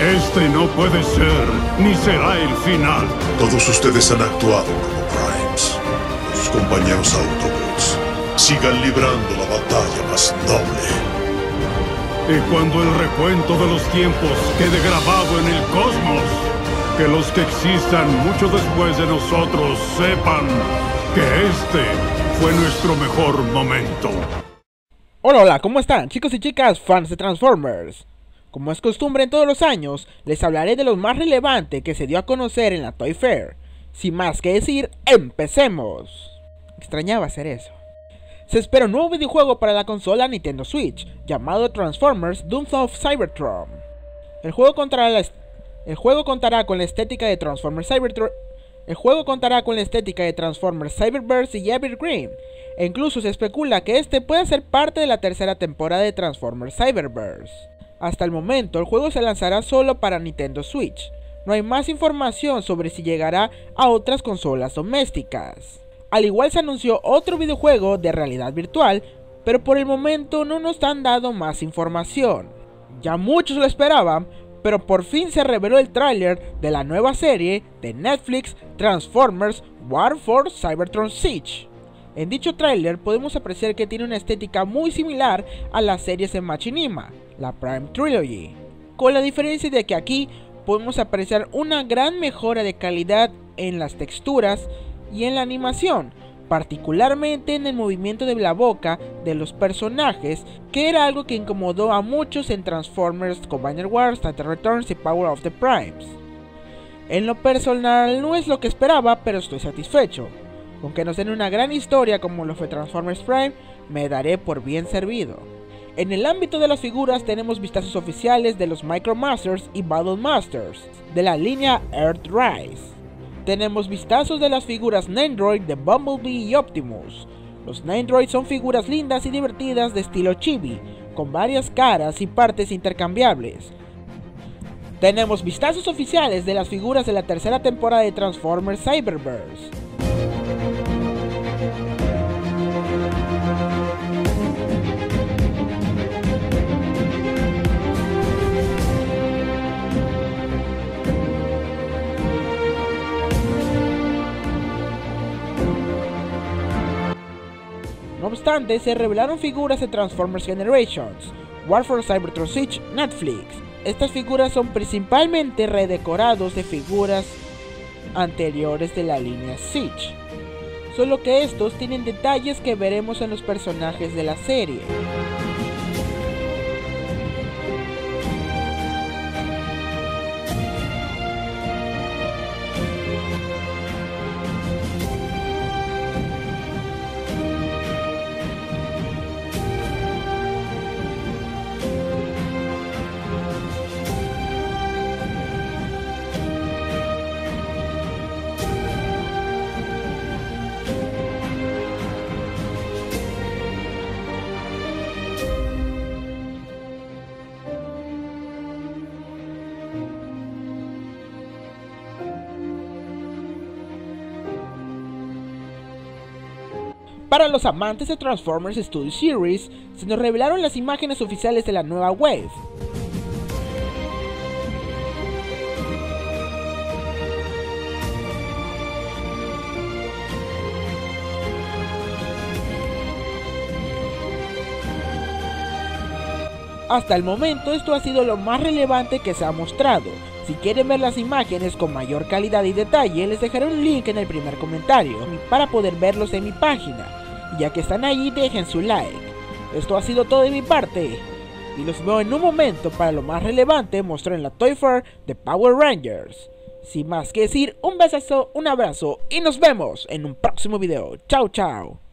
Este no puede ser, ni será el final. Todos ustedes han actuado como Primes. Sus compañeros Autobots sigan librando la batalla más noble. Y cuando el recuento de los tiempos quede grabado en el cosmos, que los que existan mucho después de nosotros sepan que este fue nuestro mejor momento. Hola, hola, ¿cómo están chicos y chicas fans de Transformers? Como es costumbre en todos los años, les hablaré de lo más relevante que se dio a conocer en la Toy Fair. Sin más que decir, ¡empecemos! Extrañaba hacer eso. Se espera un nuevo videojuego para la consola Nintendo Switch, llamado Transformers Doom of Cybertron. El juego contará, el juego contará con la estética de Transformers Cybertron el juego contará con la estética de Transformers Cyberverse y Evergreen, e incluso se especula que este puede ser parte de la tercera temporada de Transformers Cyberverse. Hasta el momento, el juego se lanzará solo para Nintendo Switch. No hay más información sobre si llegará a otras consolas domésticas. Al igual se anunció otro videojuego de realidad virtual, pero por el momento no nos han dado más información. Ya muchos lo esperaban, pero por fin se reveló el tráiler de la nueva serie de Netflix Transformers War for Cybertron Siege. En dicho tráiler podemos apreciar que tiene una estética muy similar a las series de Machinima, la Prime Trilogy, con la diferencia de que aquí podemos apreciar una gran mejora de calidad en las texturas y en la animación, particularmente en el movimiento de la boca de los personajes, que era algo que incomodó a muchos en Transformers, Combiner Wars, Titan Returns y Power of the Primes. En lo personal no es lo que esperaba, pero estoy satisfecho. Aunque no den una gran historia como lo fue Transformers Prime, me daré por bien servido. En el ámbito de las figuras tenemos vistazos oficiales de los Micromasters y Battle Masters, de la línea Earthrise. Tenemos vistazos de las figuras Nendroid de Bumblebee y Optimus. Los Nendroid son figuras lindas y divertidas de estilo chibi, con varias caras y partes intercambiables. Tenemos vistazos oficiales de las figuras de la tercera temporada de Transformers Cyberverse. No obstante, se revelaron figuras de Transformers Generations, War for Cybertron Netflix. Estas figuras son principalmente redecorados de figuras anteriores de la línea Siege, solo que estos tienen detalles que veremos en los personajes de la serie. Para los amantes de Transformers Studio Series, se nos revelaron las imágenes oficiales de la nueva Wave. Hasta el momento esto ha sido lo más relevante que se ha mostrado. Si quieren ver las imágenes con mayor calidad y detalle, les dejaré un link en el primer comentario para poder verlos en mi página ya que están ahí dejen su like. Esto ha sido todo de mi parte. Y los veo en un momento para lo más relevante mostró en la Toy Fair de Power Rangers. Sin más que decir, un besazo, un abrazo y nos vemos en un próximo video. Chao, chao.